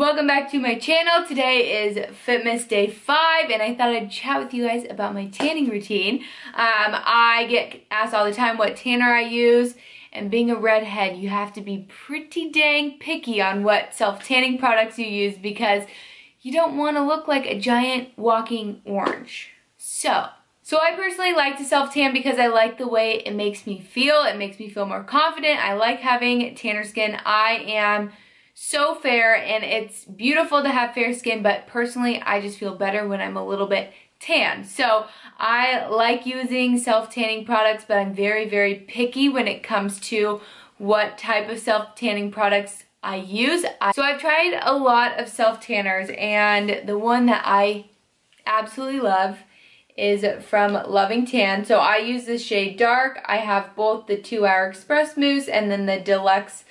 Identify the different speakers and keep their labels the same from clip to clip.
Speaker 1: Welcome back to my channel. Today is Fitmas Day 5 and I thought I'd chat with you guys about my tanning routine. Um, I get asked all the time what tanner I use and being a redhead you have to be pretty dang picky on what self-tanning products you use because you don't want to look like a giant walking orange. So, so I personally like to self-tan because I like the way it makes me feel. It makes me feel more confident. I like having tanner skin. I am so fair and it's beautiful to have fair skin, but personally I just feel better when I'm a little bit tan. So I like using self-tanning products, but I'm very, very picky when it comes to what type of self-tanning products I use. So I've tried a lot of self-tanners and the one that I absolutely love is from Loving Tan. So I use the shade Dark. I have both the 2 Hour Express Mousse and then the Deluxe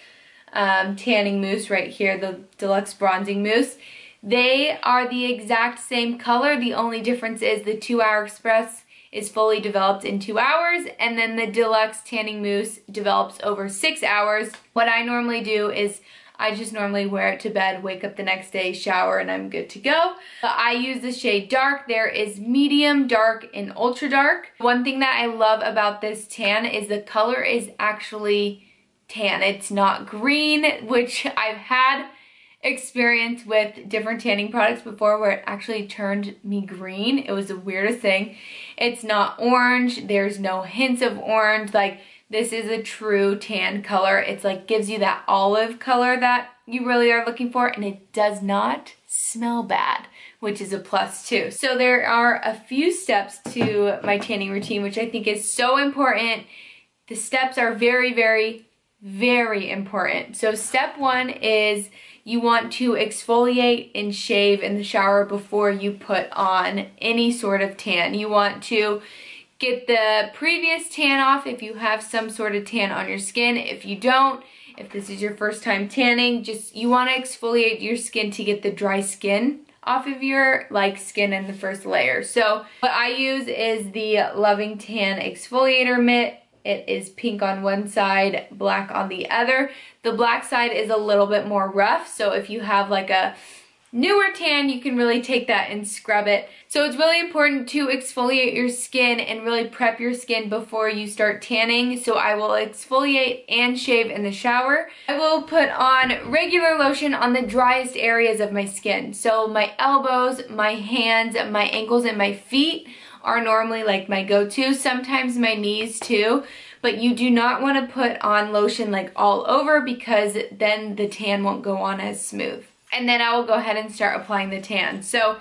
Speaker 1: um, Tanning Mousse right here, the Deluxe Bronzing Mousse. They are the exact same color. The only difference is the 2 Hour Express is fully developed in two hours and then the deluxe tanning mousse develops over six hours. What I normally do is I just normally wear it to bed, wake up the next day, shower, and I'm good to go. I use the shade dark. There is medium, dark, and ultra dark. One thing that I love about this tan is the color is actually tan. It's not green, which I've had experience with different tanning products before where it actually turned me green. It was the weirdest thing. It's not orange. There's no hints of orange. Like this is a true tan color. It's like gives you that olive color that you really are looking for and it does not smell bad which is a plus too. So there are a few steps to my tanning routine which I think is so important. The steps are very, very, very important. So step one is you want to exfoliate and shave in the shower before you put on any sort of tan. You want to Get the previous tan off if you have some sort of tan on your skin. If you don't, if this is your first time tanning, just you want to exfoliate your skin to get the dry skin off of your like skin in the first layer. So what I use is the Loving Tan Exfoliator Mitt. It is pink on one side, black on the other. The black side is a little bit more rough, so if you have like a newer tan, you can really take that and scrub it. So it's really important to exfoliate your skin and really prep your skin before you start tanning. So I will exfoliate and shave in the shower. I will put on regular lotion on the driest areas of my skin. So my elbows, my hands, my ankles, and my feet are normally like my go-to. Sometimes my knees too but you do not want to put on lotion like all over because then the tan won't go on as smooth and then I will go ahead and start applying the tan. So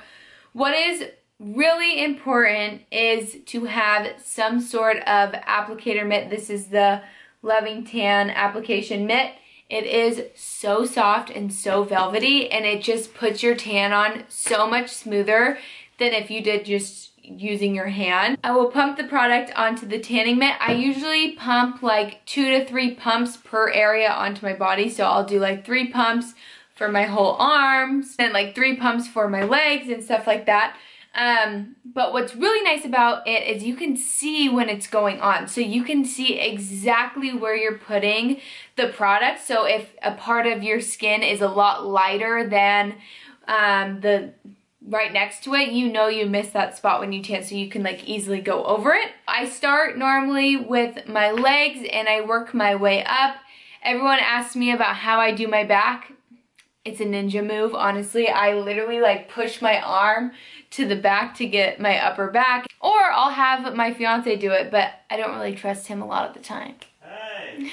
Speaker 1: what is really important is to have some sort of applicator mitt. This is the Loving Tan application mitt. It is so soft and so velvety and it just puts your tan on so much smoother than if you did just using your hand. I will pump the product onto the tanning mitt. I usually pump like two to three pumps per area onto my body. So I'll do like three pumps for my whole arms and like three pumps for my legs and stuff like that. Um, but what's really nice about it is you can see when it's going on. So you can see exactly where you're putting the product. So if a part of your skin is a lot lighter than um, the right next to it, you know you miss that spot when you tan, so you can like easily go over it. I start normally with my legs and I work my way up. Everyone asks me about how I do my back. It's a ninja move, honestly. I literally like push my arm to the back to get my upper back. Or I'll have my fiance do it, but I don't really trust him a lot of the time. Hey.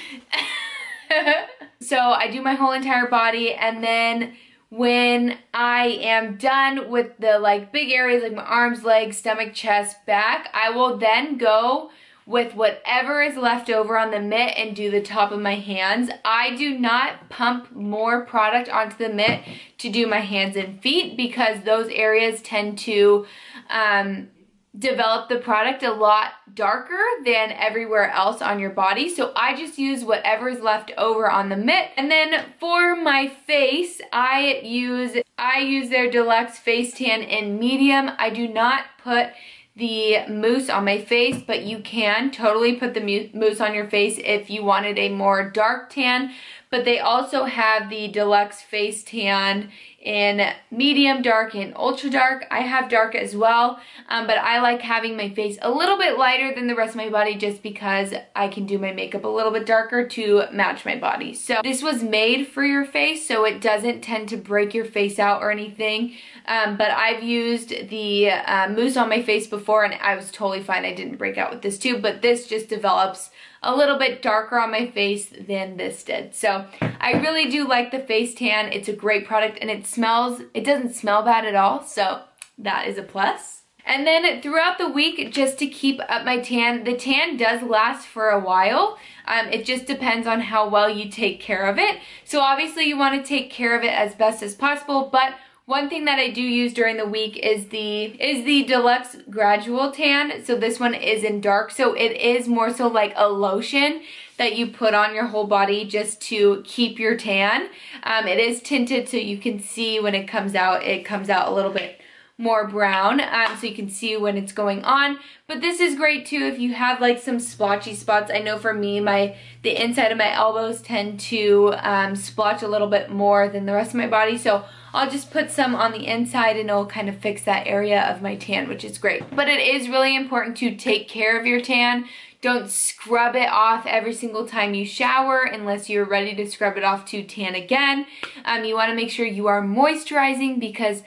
Speaker 1: so I do my whole entire body and then when I am done with the like big areas like my arms, legs, stomach, chest, back, I will then go with whatever is left over on the mitt and do the top of my hands. I do not pump more product onto the mitt to do my hands and feet because those areas tend to um, develop the product a lot darker than everywhere else on your body. So I just use whatever is left over on the mitt. And then for my face, I use I use their Deluxe Face Tan in medium. I do not put the mousse on my face, but you can totally put the mousse on your face if you wanted a more dark tan. But they also have the deluxe face tan in medium dark and ultra dark. I have dark as well, um, but I like having my face a little bit lighter than the rest of my body just because I can do my makeup a little bit darker to match my body. So this was made for your face, so it doesn't tend to break your face out or anything. Um, but I've used the uh, mousse on my face before and I was totally fine. I didn't break out with this too, but this just develops a little bit darker on my face than this did. So I really do like the face tan. It's a great product and it smells, it doesn't smell bad at all. So that is a plus. And then throughout the week, just to keep up my tan, the tan does last for a while. Um, it just depends on how well you take care of it. So obviously you want to take care of it as best as possible, but one thing that I do use during the week is the is the Deluxe Gradual Tan. So this one is in dark. So it is more so like a lotion that you put on your whole body just to keep your tan. Um, it is tinted so you can see when it comes out, it comes out a little bit more brown um, so you can see when it's going on. But this is great too if you have like some splotchy spots. I know for me my the inside of my elbows tend to um, splotch a little bit more than the rest of my body. So I'll just put some on the inside and it'll kind of fix that area of my tan which is great. But it is really important to take care of your tan. Don't scrub it off every single time you shower unless you're ready to scrub it off to tan again. Um, you want to make sure you are moisturizing because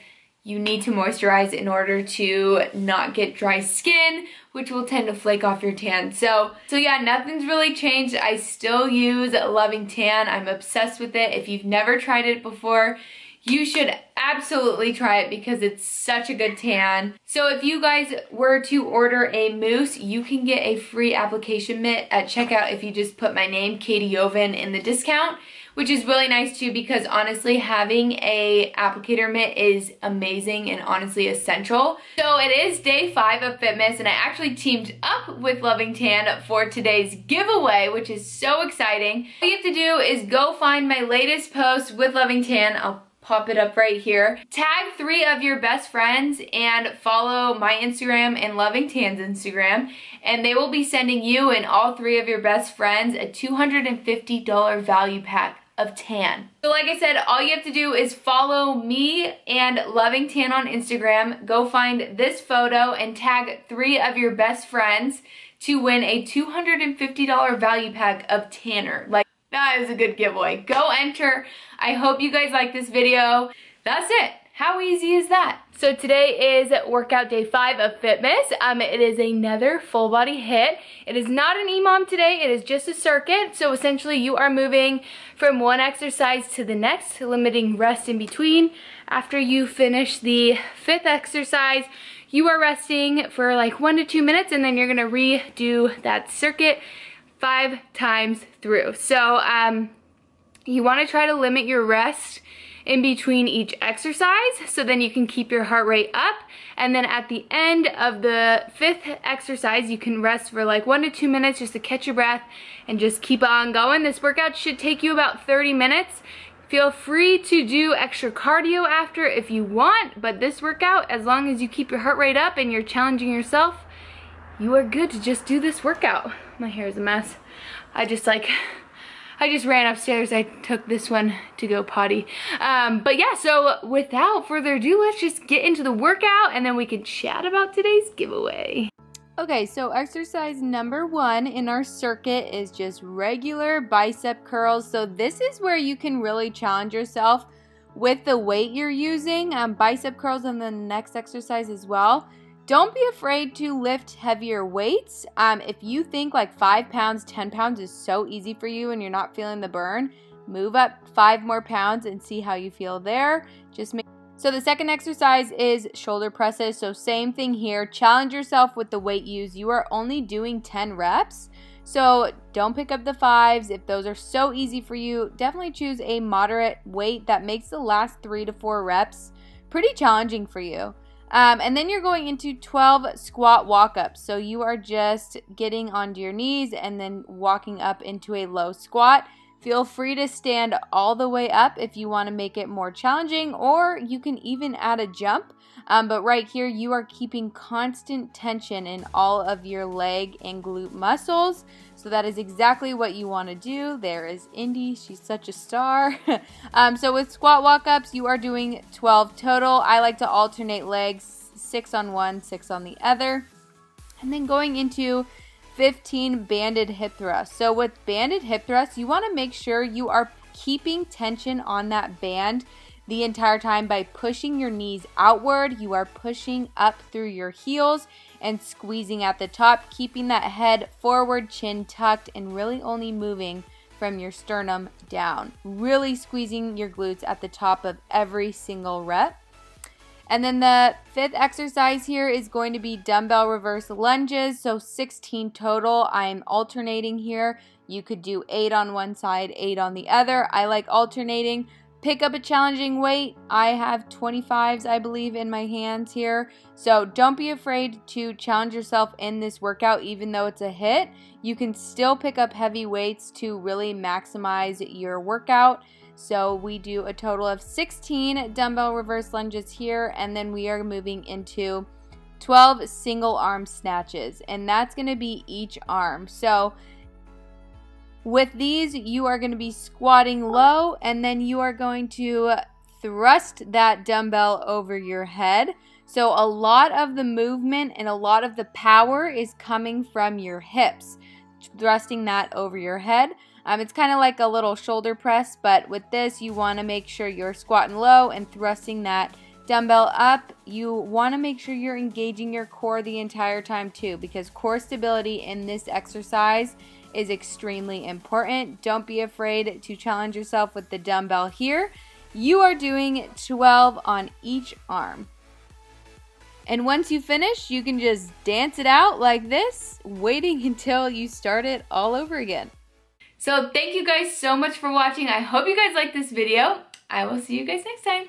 Speaker 1: you need to moisturize in order to not get dry skin, which will tend to flake off your tan. So, so yeah, nothing's really changed. I still use Loving Tan. I'm obsessed with it. If you've never tried it before, you should absolutely try it because it's such a good tan. So if you guys were to order a mousse, you can get a free application mitt at checkout if you just put my name, Katie Yovin, in the discount which is really nice too because honestly having a applicator mitt is amazing and honestly essential. So it is day five of Fitmas and I actually teamed up with Loving Tan for today's giveaway which is so exciting. All you have to do is go find my latest post with Loving Tan. I'll pop it up right here. Tag three of your best friends and follow my Instagram and Loving Tan's Instagram and they will be sending you and all three of your best friends a $250 value pack of tan. So like I said, all you have to do is follow me and Loving Tan on Instagram. Go find this photo and tag three of your best friends to win a $250 value pack of tanner. Like, that is a good giveaway. Go enter. I hope you guys like this video. That's it. How easy is that? So today is workout day five of Fitmas. Um, it is another full body HIIT. It is not an EMOM today, it is just a circuit. So essentially you are moving from one exercise to the next, limiting rest in between. After you finish the fifth exercise, you are resting for like one to two minutes and then you're gonna redo that circuit five times through. So um, you wanna try to limit your rest in between each exercise so then you can keep your heart rate up and then at the end of the fifth exercise you can rest for like one to two minutes just to catch your breath and just keep on going. This workout should take you about 30 minutes. Feel free to do extra cardio after if you want, but this workout, as long as you keep your heart rate up and you're challenging yourself, you are good to just do this workout. My hair is a mess. I just like I just ran upstairs. I took this one to go potty. Um, but yeah, so without further ado, let's just get into the workout and then we can chat about today's giveaway. Okay, so exercise number one in our circuit is just regular bicep curls. So this is where you can really challenge yourself with the weight you're using. Um, bicep curls in the next exercise as well. Don't be afraid to lift heavier weights. Um, if you think like five pounds, 10 pounds is so easy for you and you're not feeling the burn, move up five more pounds and see how you feel there. Just make so the second exercise is shoulder presses. So same thing here. Challenge yourself with the weight used. You are only doing 10 reps. So don't pick up the fives. If those are so easy for you, definitely choose a moderate weight that makes the last three to four reps pretty challenging for you. Um, and then you're going into 12 squat walk ups. So you are just getting onto your knees and then walking up into a low squat. Feel free to stand all the way up if you want to make it more challenging, or you can even add a jump. Um, but right here, you are keeping constant tension in all of your leg and glute muscles. So that is exactly what you want to do. There is Indy. She's such a star. um, so with squat walk-ups, you are doing 12 total. I like to alternate legs, six on one, six on the other. And then going into 15 banded hip thrusts. So with banded hip thrusts, you want to make sure you are keeping tension on that band the entire time by pushing your knees outward. You are pushing up through your heels and squeezing at the top, keeping that head forward, chin tucked, and really only moving from your sternum down. Really squeezing your glutes at the top of every single rep. And then the fifth exercise here is going to be dumbbell reverse lunges. So 16 total. I'm alternating here. You could do eight on one side, eight on the other. I like alternating. Pick up a challenging weight. I have 25s, I believe, in my hands here. So don't be afraid to challenge yourself in this workout, even though it's a HIIT. You can still pick up heavy weights to really maximize your workout. So we do a total of 16 dumbbell reverse lunges here, and then we are moving into 12 single arm snatches, and that's going to be each arm. So with these, you are going to be squatting low, and then you are going to thrust that dumbbell over your head. So a lot of the movement and a lot of the power is coming from your hips, thrusting that over your head. Um, it's kind of like a little shoulder press, but with this, you want to make sure you're squatting low and thrusting that dumbbell up. You want to make sure you're engaging your core the entire time too, because core stability in this exercise is extremely important. Don't be afraid to challenge yourself with the dumbbell here. You are doing 12 on each arm. And once you finish, you can just dance it out like this, waiting until you start it all over again. So thank you guys so much for watching. I hope you guys liked this video. I will see you guys next time.